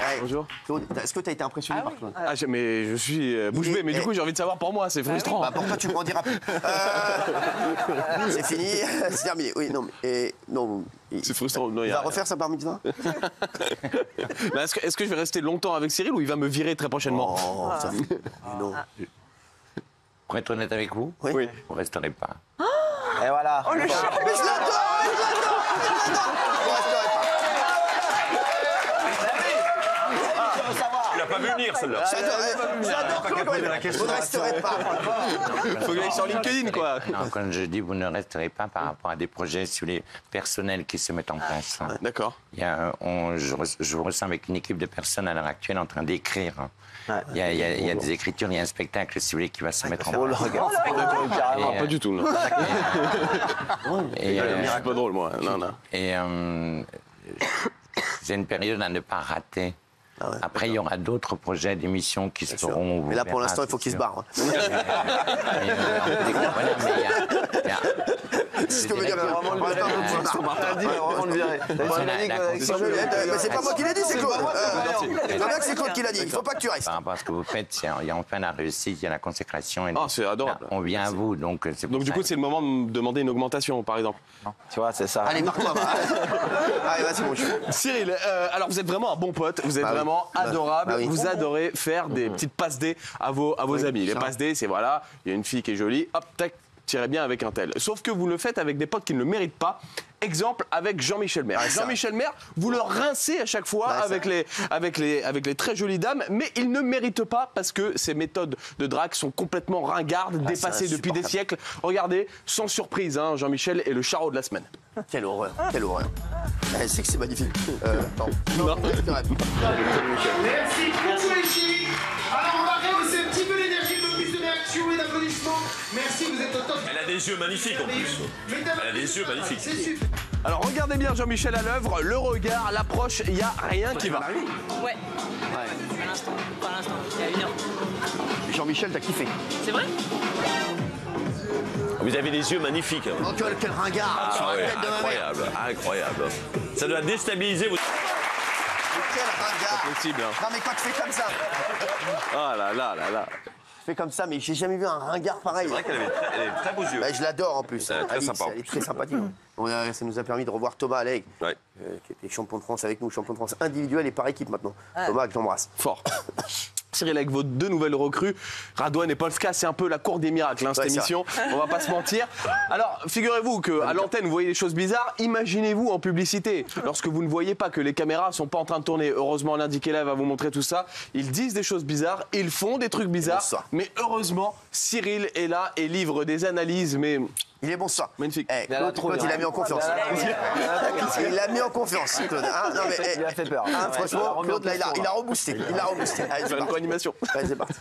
Ouais. Bonjour. Claude, est-ce que tu as été impressionné par Claude Ah, j'ai- mais je suis euh, bouche Il est- bée, mais du coup, j'ai envie de savoir pour moi, c'est frustrant. Bah pourquoi tu m'en diras plus Euh, C'est fini, c'est terminé. Oui, non, mais et, non. Il, C'est frustrant. Non, il il y a va rien. refaire sa bar mitzvah Mais est-ce que, est-ce que je vais rester longtemps avec Cyril ou il va me virer très prochainement Oh, ça fait- Non. Pour être honnête avec vous, Oui. Vous resterez pas. Et voilà. Mais je l'adore Mais je l'adore Mais je l'adore Je resterai pas. Il a pas vu venir celle-là. J'adore ouais. Vous ne resterez pas. Faut que sur LinkedIn, quoi. Non, quand je dis vous ne resterez pas par rapport à des projets sur les personnels qui se mettent en place. hein. D'accord. Il y a, on- je, vous ressens avec une équipe de personnes à l'heure actuelle en train d'écrire. hein. Il y, a, il y a- il y a des écritures, il y a un spectacle, si vous voulez, qui va se mettre en Oh, place. regard. Et, Ah, pas du tout, non. et, euh, Je suis pas drôle, moi. Non, non. et, euh, c'est une période à ne pas rater. Après, il y aura d'autres projets d'émissions qui seront. Mais là, pour l'instant, il faut qu'il se barre. hein. Euh, ce que veut dire. Vraiment le. T'as dit, vraiment virer. T'as dit, c'est pas moi qui l'ai dit, c'est Claude. Euh, c'est Claude qui l'a dit. Il faut pas que tu restes. Par rapport à ce que vous faites, il y a enfin la réussite, il y a la consécration. Ah, c'est adorable. On vient à vous, donc c'est pour Donc, du coup, c'est le moment de me demander une augmentation, par exemple. Tu vois, c'est ça. Allez, marque-moi. va. Allez, vas-y, mon chou. Cyril, euh, alors vous êtes vraiment un bon pote, vous êtes Bah vraiment Bah- adorable, bah vous adorez faire des petites passes dés à vos, à vos Oui, amis. Les passes dés, c'est voilà, il y a une fille qui est jolie, hop, tac, tirez bien avec un tel. Sauf que vous le faites avec des potes qui ne le méritent pas. Exemple avec Jean-Michel Maire. Ouais, c'est Jean-Michel Maire, vous le rincez à chaque fois Ouais, c'est avec, les, avec, les, avec les très jolies dames, mais il ne mérite pas parce que ses méthodes de drague sont complètement ringardes, dépassées depuis des siècles. Regardez, sans surprise, hein, Jean-Michel est le charreau de la semaine. Quelle horreur, quelle horreur. Eh, C'est que c'est magnifique. Euh. Non. Merci beaucoup les. Des yeux magnifiques en plus. Elle a des yeux magnifiques. Alors regardez bien Jean-Michel à l'œuvre, le regard, l'approche, il n'y a rien qui va. Ouais. Pas l'instant. Pas l'instant. Il y a une heure. Jean-Michel, t'as kiffé. C'est vrai? Vous avez des yeux magnifiques. hein. Oh, quel, quel ringard sur Ah la ouais, tête de ma mère? incroyable, incroyable. Ça doit déstabiliser vos... Quel ringard Possible. hein. Non mais quand tu fais comme ça, Ah là là là là. Tu fais comme ça, mais j'ai jamais vu un ringard pareil. C'est vrai qu'elle avait très, elle avait très beaux yeux. Bah, je l'adore en plus. Elle est très Alice, sympa, en Elle est plus. très sympathique. On a- ça nous a permis de revoir Thomas Alleg, Ouais. euh, qui était champion de France avec nous, champion de France individuel et par équipe maintenant. Thomas, que j'embrasse. Fort. Cyril, avec vos deux nouvelles recrues, Radouane et Polska, c'est un peu la cour des miracles, hein, cette Ouais, émission. On va pas se mentir. Alors, figurez-vous qu'à l'antenne, vous voyez des choses bizarres. Imaginez-vous en publicité, lorsque vous ne voyez pas que les caméras sont pas en train de tourner. Heureusement, l'indiqué là va vous montrer tout ça. Ils disent des choses bizarres, ils font des trucs bizarres. Mais heureusement, Cyril est là et livre des analyses, mais Il est bon ce soir. magnifique. Eh, Il a Claude, il a mis en confiance. Il l'a mis en confiance, Claude. Hein, non, mais, eh, Il a fait peur. hein, Ouais, il a franchement, Claude, là, il a, il a reboosté. Il a reboosté. Allez, c'est parti. co-animation. Allez, c'est parti.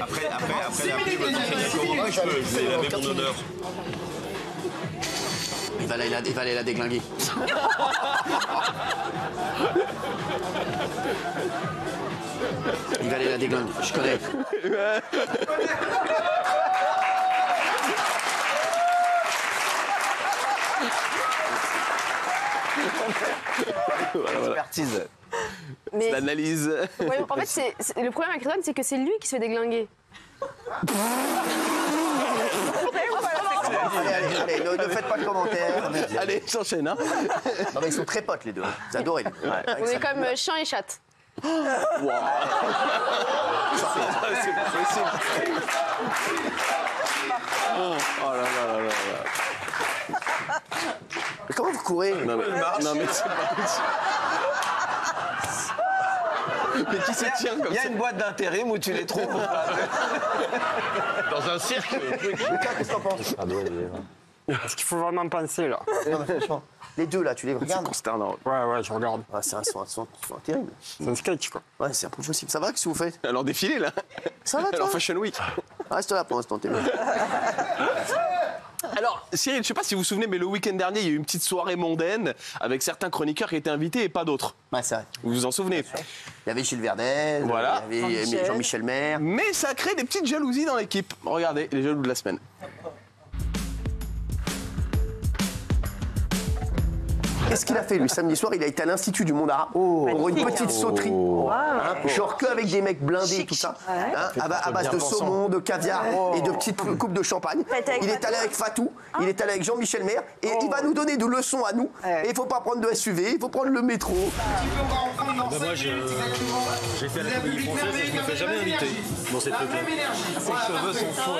Après, après, après la honneur. Il va aller la, il va aller la déglinguer. Il va aller la déglinguer. Je connais. Expertise. Mais L'analyse. ouais, en fait, le problème avec Redon, c'est que c'est lui qui se fait déglinguer. Allez, allez, allez, ne, ne faites pas de commentaires. Allez, j'enchaîne. Hein. Non, mais ils sont très potes, les deux. Vous adorez. les deux. Ouais, On est comme euh, chien et chatte. C'est pas possible. Oh, oh là là là là là. Mais comment vous courez Non mais, non, mais c'est pas possible. Mais qui se tient comme Il y a ça une boîte d'intérim où tu les trouves. Dans un cirque. Lucas, qu'est-ce que t'en penses Est-ce qu'il faut vraiment penser là? Non, mais franchement, Les deux, là, tu les C'est regardes consternant. Ouais, ouais, je regarde. C'est un son, un son- un son terrible. C'est un sketch quoi. Ouais, c'est impossible. Ça va, qu'est-ce que vous faites? Alors défilé là Ça va, toi? Alors Fashion Week. Reste là pour l'instant, t'es bien. Alors, Cyril, je sais pas si vous vous souvenez, mais le week-end dernier, il y a eu une petite soirée mondaine avec certains chroniqueurs qui étaient invités et pas d'autres. C'est vrai. Vous vous en souvenez Il y avait Gilles Verdel, Voilà. il y avait Jean-Michel. Jean-Michel Maire. Mais ça crée des petites jalousies dans l'équipe. Regardez, les jaloux de la semaine. Qu'est-ce qu'il a fait lui samedi soir? Il a été à l'Institut du Monde Arabe pour une petite sauterie. Hein, genre que avec des mecs blindés et tout ça. Hein, à, ba- à base de saumon, de caviar et de petites coupes de champagne. Il est Fatou. allé avec Fatou, il est allé avec Jean-Michel Maire et il va nous donner des leçons à nous. Et il faut pas prendre de SUV, il faut prendre le métro. Moi, exactement. j'ai fait la comédie public française, merveilleux je me comme fais jamais inviter. Dans ces La trucs-là. même énergie. Voilà, cheveux sont faux,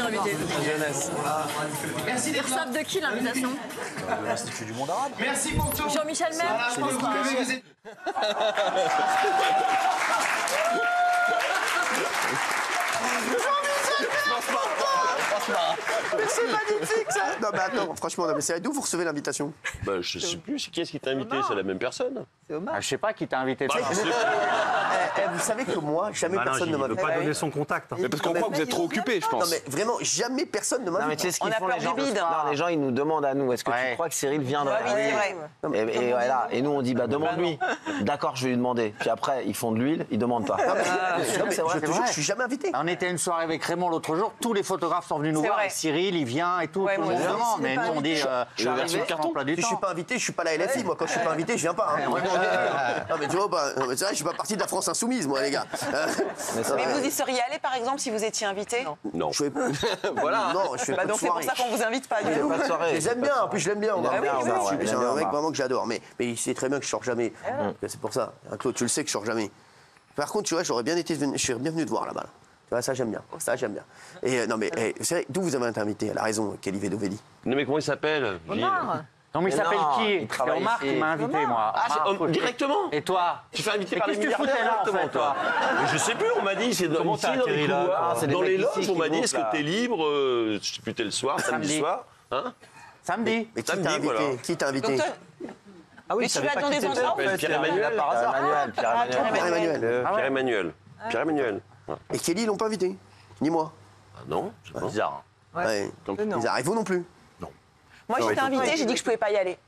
invité. Jeunesse. Merci Ils d'être là. reçoivent de qui l'invitation L'Institut du monde arabe. Merci pour tout. Jean-Michel Maire Voilà, je Mais c'est magnifique ça Non mais attends, franchement, non, mais c'est d'où vous recevez l'invitation Bah, je sais plus, c'est qui est-ce qui t'a invité C'est la même personne Ah, je sais pas qui t'a invité. Bah. Eh, eh, Vous savez que moi, jamais Bah non, personne il ne m'a veut pas donner son contact. hein. Mais parce qu'on croit que vous êtes trop occupé, je Non pense. mais vraiment, jamais personne ne m'a Non, mais tu sais ce qu'ils font les gens. Non, les gens, ils nous demandent à nous est-ce que tu crois que Cyril viendra c'est. Et, et voilà. et nous, on dit bah, demande-lui. D'accord, je vais lui demander. Puis après, ils font de l'huile, ils demandent pas. Non, mais, Ah. non, mais c'est vrai, je te c'est jure, vrai. je suis jamais invité. On était à une soirée avec Raymond l'autre jour, tous les photographes sont venus nous C'est voir, Cyril il vient et tout, Ouais, tout le mais nous on dit, euh, Je suis du Si je suis pas invité, je suis pas la LFI. Moi, quand je suis pas invité, je viens pas. hein. Non, mais tu vois pas. non, mais c'est vrai, je suis pas partie de la France insoumise, moi, les gars. Euh, Mais vous y seriez allé par exemple si vous étiez invité? Non. Je fais. Voilà. Non, je fais Bah donc c'est pour ça qu'on vous invite pas du Il y a tout. pas de soirée. Je les aime bien, en plus je l'aime bien. Il suis aime un mec vraiment que j'adore, mais, il sait très bien que je sors jamais. C'est pour ça. Claude, tu le sais que je sors jamais. Par contre, tu vois, j'aurais bien été je suis bien venu te voir là-bas. Ça j'aime bien. Ça j'aime bien. Et euh, non mais, eh, c'est vrai, d'où vous avez été invité Elle a raison, Kelly Vedovelli. Non, mais comment il s'appelle? Gilles Non mais il s'appelle il qui? C'est travaille Omar ici. qui m'a invité moi. Ah, Omar, directement? Et toi? Tu fais inviter Mais par les qu'est-ce que tu foutais milliardaires là, en directement, fait, toi? Mais je sais plus, on m'a dit, c'est dans, Comment ici, t'as dans les atterri là, couloirs, Ah, c'est des dans les loges, on m'a dit, montent, est-ce que t'es libre, euh, je sais plus, tel soir, samedi Samedi. soir hein? Samedi. Mais qui Samedi, t'a invité voilà. Qui t'a invité Donc Ah Mais tu lui as demandé ton nom Pierre-Emmanuel Par hasard. Emmanuel, Pierre-Emmanuel. Pierre-Emmanuel. Pierre-Emmanuel. Pierre-Emmanuel. Et Kelly, ils l'ont pas invité Ni moi. Ah non, je sais pas. Bizarre. Ouais. Ils arrivent vous non plus Moi j'étais invitée, j'ai dit que je pouvais pas y aller.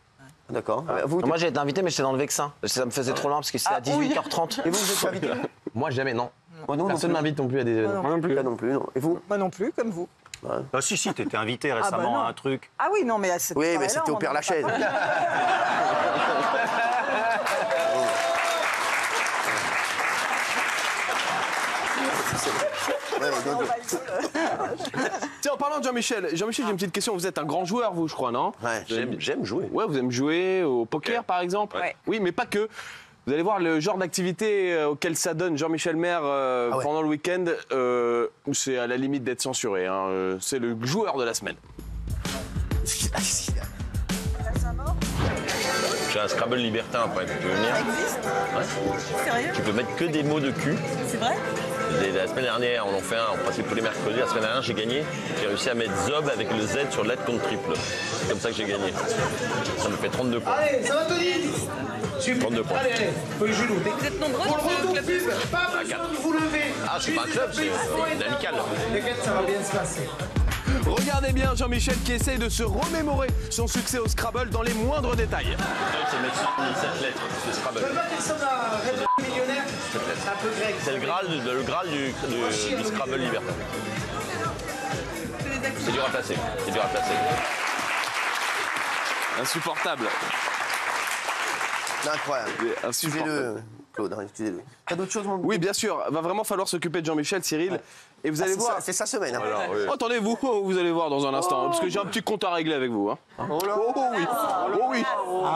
D'accord. Ah, Vous, Moi, j'ai été invité, mais j'étais dans le Vexin. Ça me faisait trop loin parce que c'était à Ah, oui. 18h30. et vous, vous êtes pas invité Moi, jamais, non. Moi, non, Personne non plus. m'invite non plus à des événements. Moi non plus. Là non plus, non. Et vous Moi non plus, comme vous. Ah si si, t'étais invité bah récemment non. à un truc. Ah oui, non, mais à cette Oui, mais soirée-là, c'était au on Père en Lachaise. pas parlé. Tiens, en parlant de Jean-Michel, Jean-Michel, j'ai une petite question. Vous êtes un grand joueur, vous, je crois, non ouais. J'aime jouer. Ouais, vous aimez jouer au poker, par exemple Ouais. Oui, mais pas que. Vous allez voir le genre d'activité euh, auquel ça donne Jean-Michel Maire euh, Ah ouais. pendant le week-end. euh, c'est à la limite d'être censuré. hein. C'est le joueur de la semaine. J'ai un Scrabble libertin après, tu peux venir Sérieux Tu peux mettre que des mots de cul. C'est vrai La semaine dernière, on en fait un en principe tous les mercredis. La semaine dernière, j'ai gagné. J'ai réussi à mettre Zob avec le Z sur lettre contre triple. C'est comme ça que j'ai gagné. Ça me fait 32 points. Allez, ça va Tony Super. 32 points. Allez, allez, faut les genoux. Vous êtes nombreux Pour le retour club pub, pas besoin de vous lever. Ah, c'est pas un club, c'est une amicale. Ça va bien se passer. Regardez bien Jean-Michel qui essaye de se remémorer son succès au Scrabble dans les moindres détails. C'est cette lettre, Scrabble. millionnaire. Un peu grec. Le Graal, du- le Graal du, du- du Scrabble libertin. C'est dur à placer. C'est dur à placer. Insupportable. Incroyable. Insupportable. Excusez-le, Claude, hein, excusez-le. T'as d'autres choses, mon Oui, bien sûr. Va vraiment falloir s'occuper de Jean-Michel, Cyril. Et vous Ah, allez c'est voir. C'est sa semaine. hein. Alors, oui. Oh, Attendez-vous, vous allez voir dans un instant, hein, parce que j'ai un petit compte à régler avec vous. hein. Oh, oui, oh oui,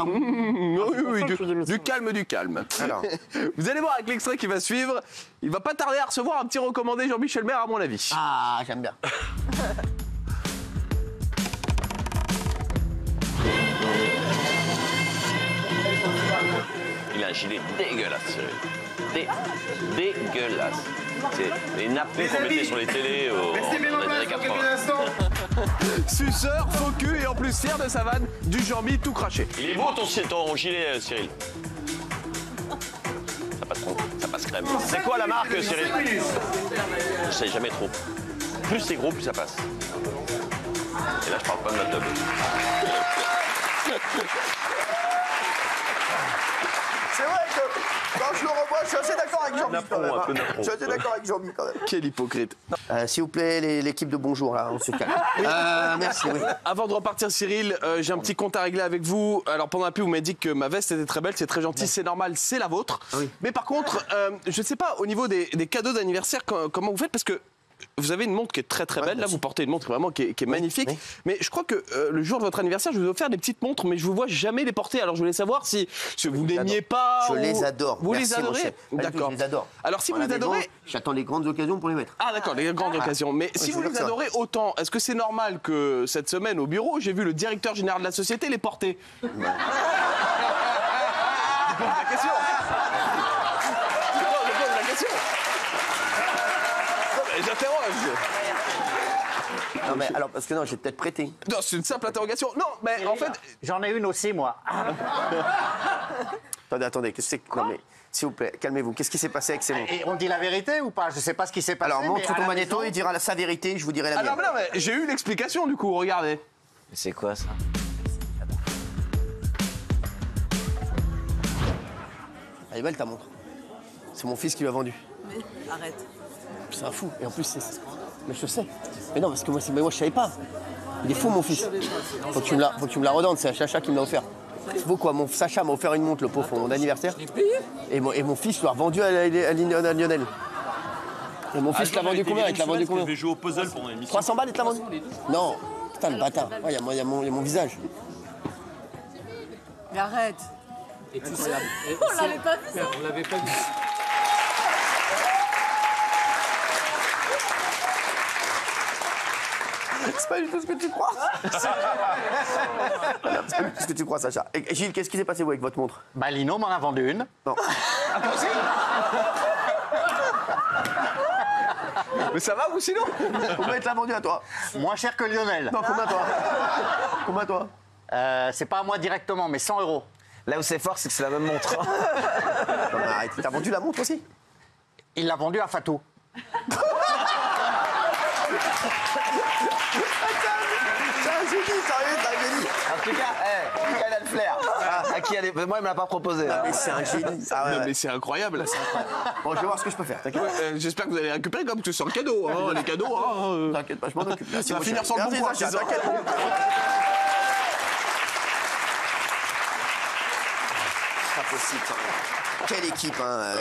Mmh, oh oui, oui, du, du calme, du calme. Alors. Vous allez voir avec l'extrait qui va suivre, il va pas tarder à recevoir un petit recommandé Jean-Michel Maire à mon avis. Ah, j'aime bien. Il a un gilet dégueulasse, Cyril. Dé- dégueulasse. C'est les napperons qu'on mettait sur les télés au, Restez bien en dans les années place pour 80. quelques instants. Suceur, faux cul et en plus fier de sa vanne, du jambi tout craché. Il est beau ton, ton gilet, euh, Cyril. Ça passe trop, ça passe crème. C'est quoi la marque, Cyril Je sais jamais trop. Plus c'est gros, plus ça passe. Et là, je parle pas de ma tub. C'est vrai que quand je le revois, je suis assez d'accord avec Jean-Mi quand même. hein. Je suis assez d'accord avec Jean-Mi quand même. Quel hypocrite. Euh, S'il vous plaît, les- l'équipe de bonjour, là, on se calme. Euh, merci, oui. Avant de repartir, Cyril, euh, j'ai un petit compte à régler avec vous. Alors, pendant la pub, vous m'avez dit que ma veste était très belle, c'est très gentil, c'est normal, c'est la vôtre. Mais par contre, euh, je ne sais pas, au niveau des, des cadeaux d'anniversaire, co- comment vous faites? Parce que vous avez une montre qui est très très belle. Là, vous portez une montre vraiment qui est, qui est magnifique. Mais je crois que euh, le jour de votre anniversaire, je vous ai offert des petites montres, mais je vous vois jamais les porter. Alors, je voulais savoir si, si vous n'aimiez pas. Je ou- les adore. Vous Merci, les adorez D'accord. Je les adore. Alors, si vous les adorez, J'attends les grandes occasions pour les mettre. ah d'accord, les grandes occasions. Mais si vous les adorez autant, est-ce que c'est normal que cette semaine au bureau, j'ai vu le directeur général de la société les porter? Pose la question. Je pose- la question. Non, Non, mais alors, parce que non, j'ai peut-être prêté. Non, c'est une simple interrogation. Non, mais en fait, J'en ai une aussi, moi. Attendez, attendez, qu'est-ce que c'est que. Non, mais s'il vous plaît, calmez-vous. Qu'est-ce qui s'est passé avec ces montres Et on dit la vérité ou pas? Je sais pas ce qui s'est passé. Alors, montre ton magnéto, maison- il dira la- sa vérité, je vous dirai la ah mienne. non, mais non, mais j'ai eu l'explication du coup. Regardez. Mais C'est quoi ça? Elle est belle ta montre. C'est mon fils qui l'a vendue. Arrête. C'est un fou. Et en plus, c'est. Mais je sais. Mais non, parce que moi, mais moi je savais pas. Il est fou, mon fils. Faut que tu me la, faut que tu me la redonnes. C'est Chacha qui me l'a offert. C'est beau quoi. Mon Sacha m'a offert une montre, le pauvre, pour mon anniversaire. Et mon, et mon fils l'a revendue à, à- à Lionel- à Lionel. Et mon fils l'a vendu combien Il te l'a vendu combien vais jouer au puzzle pendant l'émission. 300 balles, il te l'a vendu Non. Putain, le bâtard. Il y, a mon- y a mon- y a mon visage. Mais arrête. Et tu sais, On l'avait pas vu ça. on l'avait pas vu. Pas du tout ce que tu crois. Voilà, c'est pas du tout ce que tu crois, Sacha. Et Gilles, qu'est-ce qui s'est passé vous avec votre montre? Bah, Lino m'en a vendu une. Non. Mais ça va vous sinon? Combien te l'a vendu à toi? Moins cher que Lionel. Non, combien toi? Combien toi? Euh, c'est pas à moi directement, mais 100 euros. Là où c'est fort, c'est que c'est la même montre. Non, mais arrête. T'as vendu la montre aussi? Il l'a vendu à Fatou. C'est un génie, sérieux, c'est un génie. En tout cas, eh, en tout cas, il a le flair. À qui elle est... Moi, il me l'a pas proposé. hein. Mais c'est un génie. Ah ouais, Non, ouais. mais c'est incroyable. Bon, je vais voir ce que je peux faire, t'inquiète. Ouais, euh, J'espère que vous allez récupérer comme que c'est un cadeau. Hein, les cadeaux. Hein, euh. T'inquiète pas, je m'en occupe. Merci, Ça va finir sur le bon ça. t'inquiète. C'est pas possible. Quelle équipe, hein.